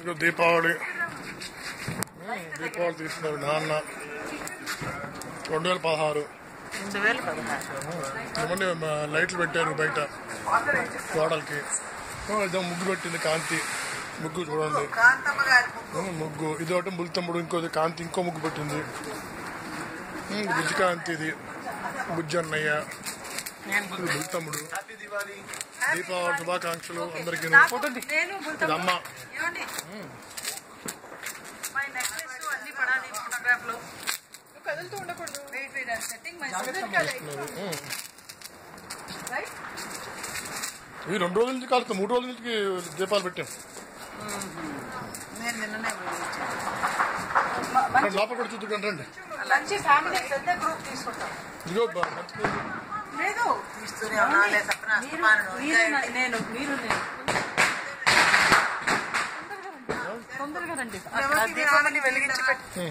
ఇంకా దీపావళి. దీపావళి తీసుకున్నారు నాన్న. రెండు వేల పదహారు. లైట్లు పెట్టారు బయట గోడలకి. ఇదో ముగ్గు పెట్టింది కాంతి. ముగ్గు చూడండి. ముగ్గు. ఇది ఒకటి బుల్తమ్ముడు ఇంకోది కాంతి ఇంకో ముగ్గు పెట్టింది. ఉమ్, బుజ్జి కాంతి ఇది బుజ్జి దీపావళి శుభాకాంక్షలు అందరికీ. అమ్మ. కదులుతూ ఉండకూడదు. Wait wait setting. ఈ రెండు రోజుల నుంచి కాదు మూడు రోజుల నుంచి దీపాలు పెట్టాం. లోపల కూడా చూద్దుకండి రండి. మంచి ఫ్యామిలీ పెద్ద గ్రూప్ తీసుకుంటాం. ఇదిగో. లేదు. ఇస్తూనే ఉన్నాలే సప్న నేను మీరు నేను. తొందరగా రండి. వెలిగించి పెట్టి.